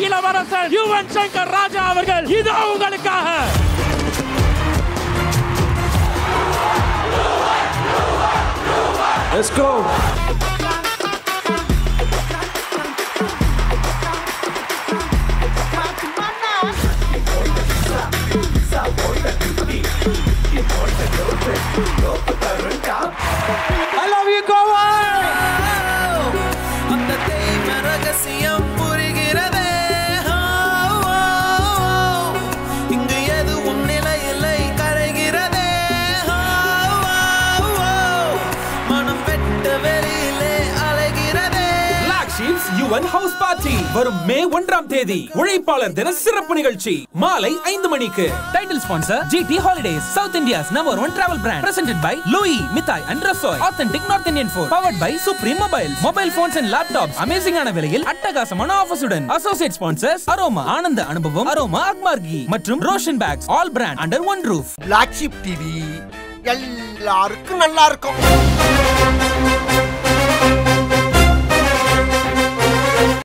இளவரசர் யுவன் சங்கர் ராஜா அவர்கள் இதோ உங்களுக்காக Let's go. I love you, Goa! அந்த தெய்வ ரகசியம் புரிகிறதே Yuvan house party வரும் மே ஒன்றாம் தேதி. உழைப்பாளர் தின சிறப்பு நிகழ்ச்சி மாலை ஐந்து மணிக்கு. Title sponsor G T holidays South India number one travel brand presented by Louis மித்தாய் and Rasoi authentic north Indian for powered by supreme mobile mobile phones and laptop அமேசிங்கான விலையில் அட்டகாசமான ஆஃபர்ஸுடன் அசோசியேட் ஸ்பான்சர்ஸ் அரோமா ஆனந்த அனுபவம் aroma அக்மார்கி மற்றும் Roshan bakes all brand under one roof flagship TV எல்லாருக்கும் நல்லா இருக்கும்.